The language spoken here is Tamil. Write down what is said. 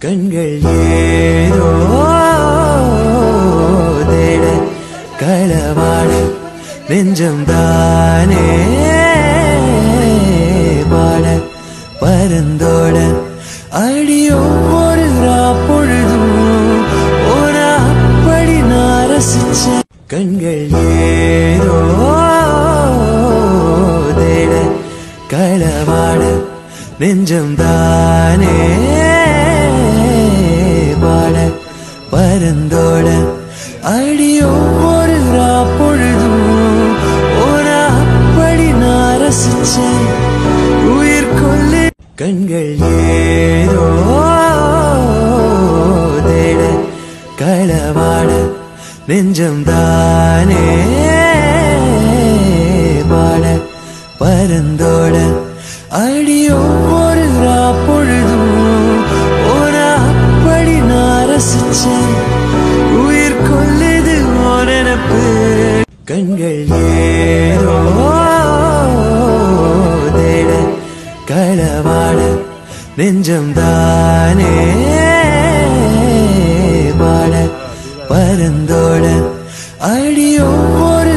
கண்கள் ஏதோ தேட களவாட நெஞ்சம் தானே பாட பரந்தோட அடி ஒவ்வொரு பொழுதும் ஒரு அப்படி நான் ரசிச்ச கண்கள் ஏதோ தேட களவாட நெஞ்சம் தானே பரந்தோட அடி ஒவ்வொரு பொழுதும் ஒரு அப்படி நான் ரசிச்சேன். உயிர் கொள்ளு கண்கள் ஏதோ தேட களவாட நெஞ்சம் தானே பாட. பரந்தோட அடி நான் உயிர் கொள்ளுது ஓரப்பு கண்கள் ஏதோ தேட களவாட நெஞ்சம் தானே பாட பரந்தோட அடியோ ஒரு